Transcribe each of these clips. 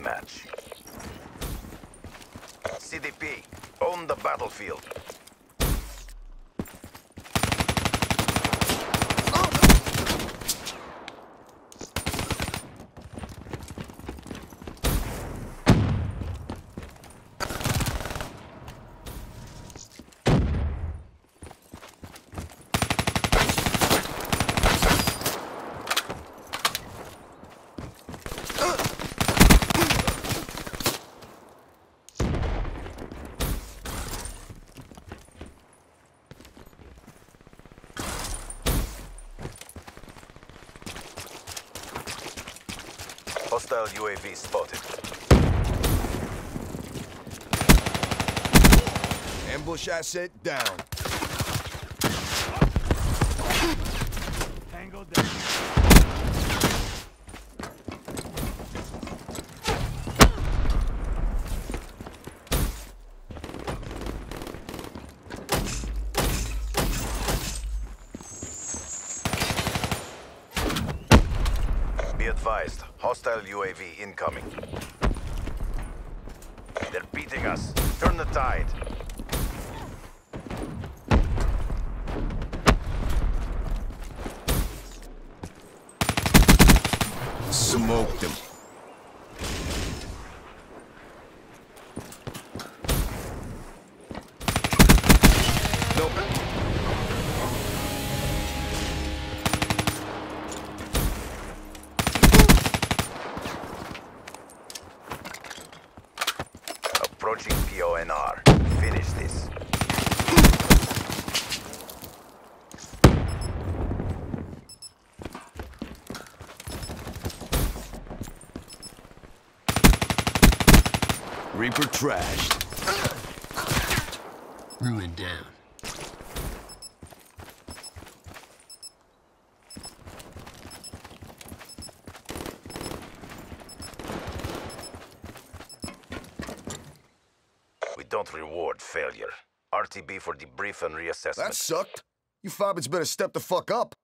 deathmatch. CDP, own the battlefield. Hostile UAV spotted. Ambush asset down. Tango down. Be advised, hostile UAV incoming. They're beating us. Turn the tide. Don't reward failure. RTB for debrief and reassessment. That sucked. You fobbits better step the fuck up.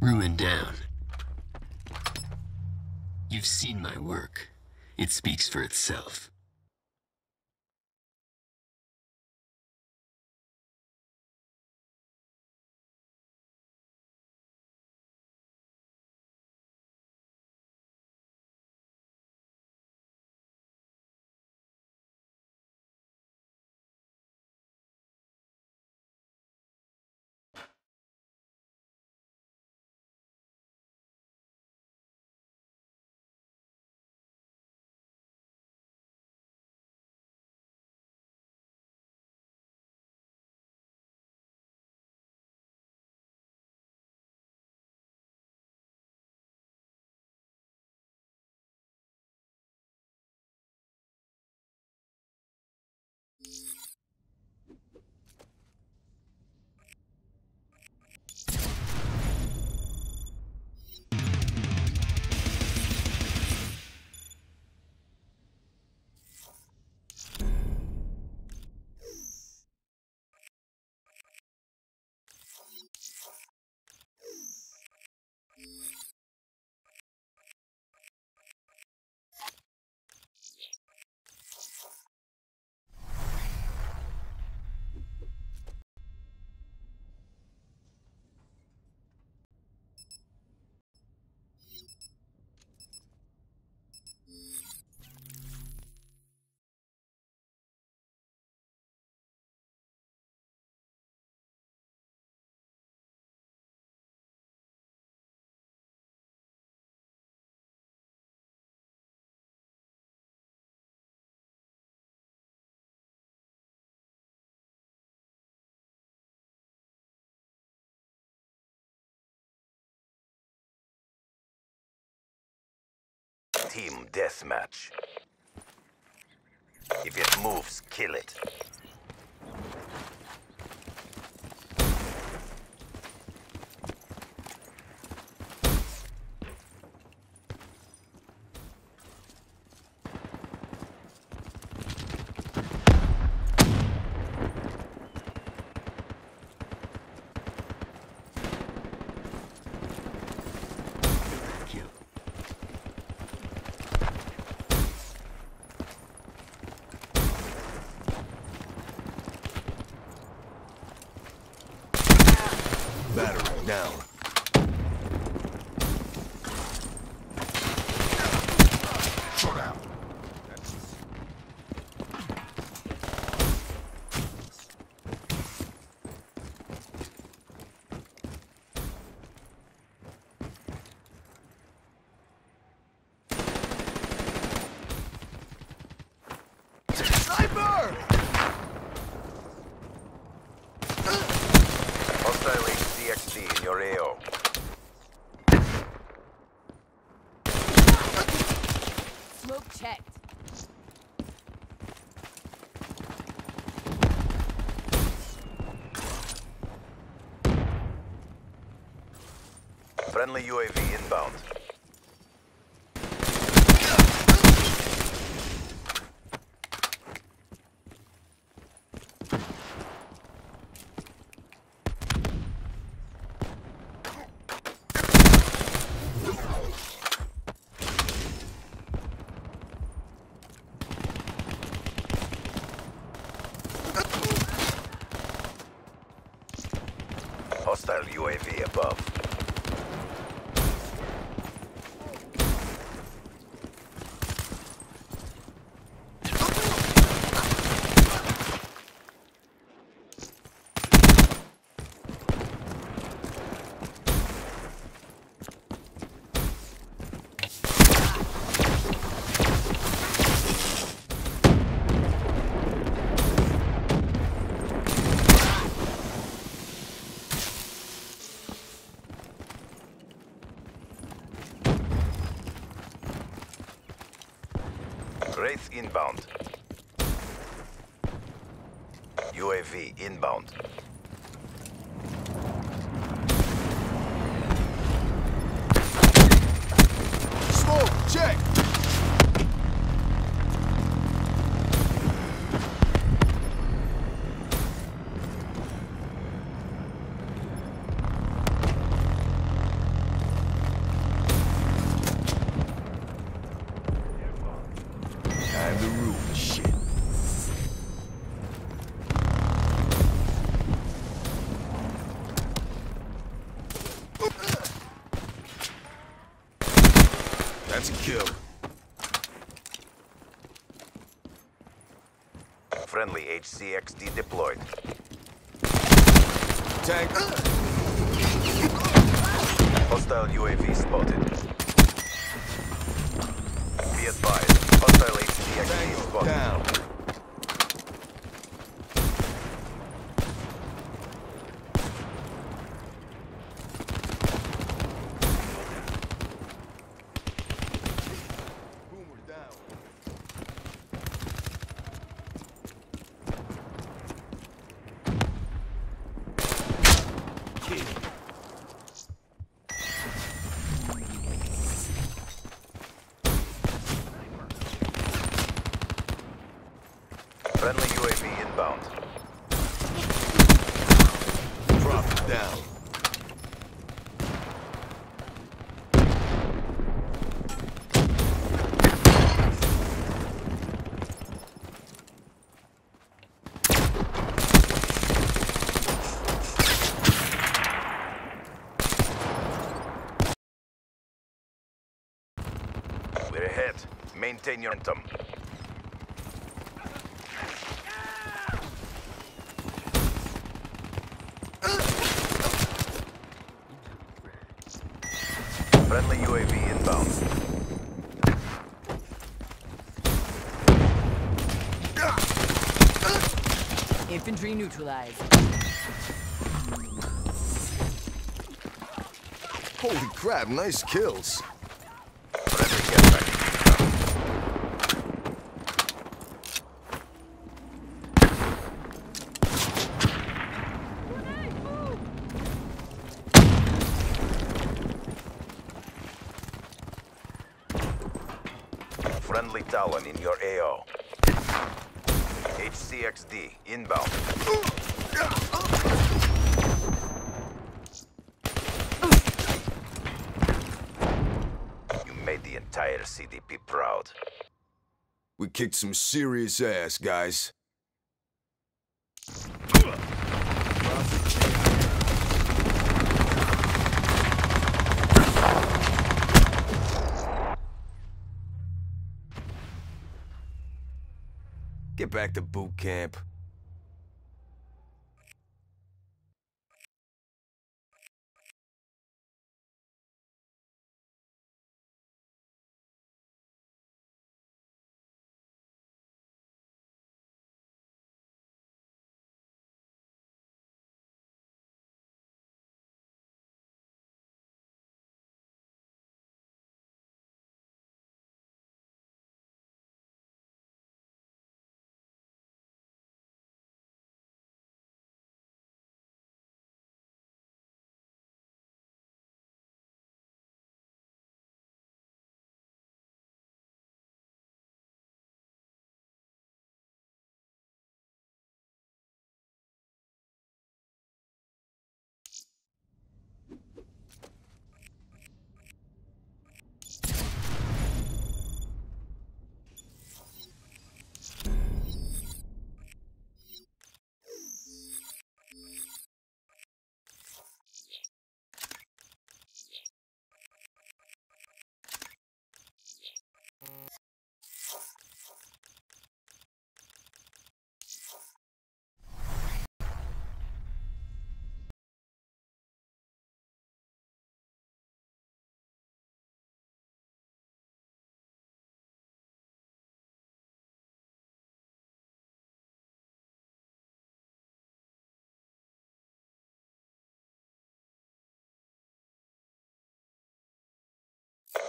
Ruin down. You've seen my work. It speaks for itself. Team deathmatch. If it moves, kill it. Battering now. Friendly UAV inbound. Hostile UAV above. Wraith inbound. UAV inbound. Smoke, check! Time to ruin shit. That's kill. Friendly HCXD deployed. Tank. Hostile UAV spotted. Be advised. Hostile HCXD Tango spotted. down. Boomer down. Friendly UAV inbound. Drop it down. We're ahead. Maintain your momentum. Friendly UAV inbound. Infantry neutralized. Holy crap, nice kills. Friendly get back. Friendly Talon in your AO. HCXD inbound. You made the entire CDP proud. We kicked some serious ass, guys. Back to boot camp.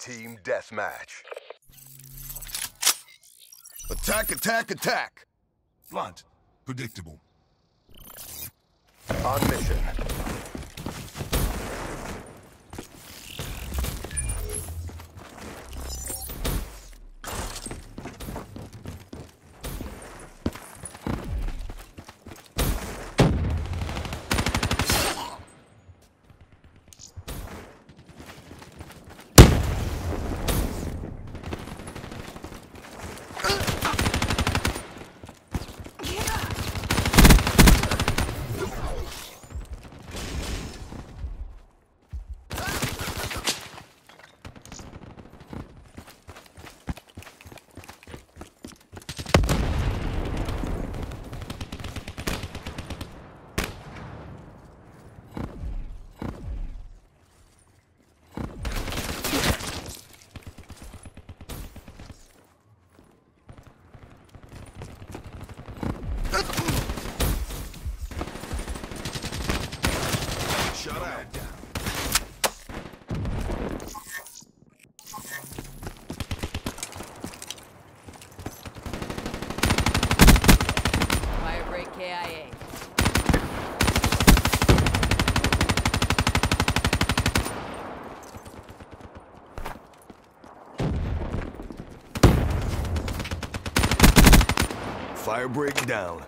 Team Deathmatch. Attack, attack, attack! Blunt. Predictable. On mission. Firebreak down.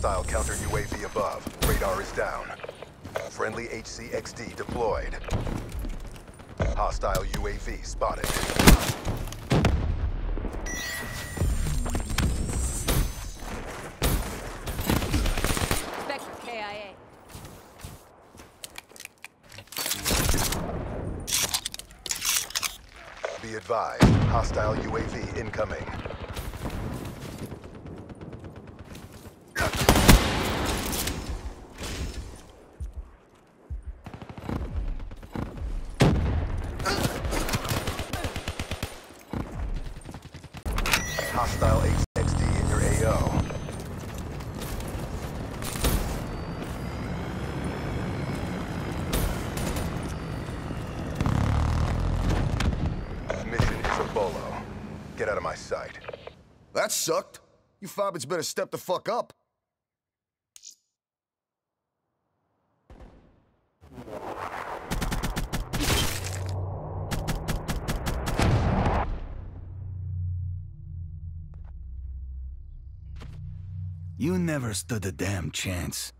Hostile counter UAV above. Radar is down. Friendly HCXD deployed. Hostile UAV spotted. Spectre KIA. Be advised, hostile UAV incoming. Hostile HCXD in your AO. Mission is a bolo. Get out of my sight. That sucked. You fobbits better step the fuck up. You never stood a damn chance.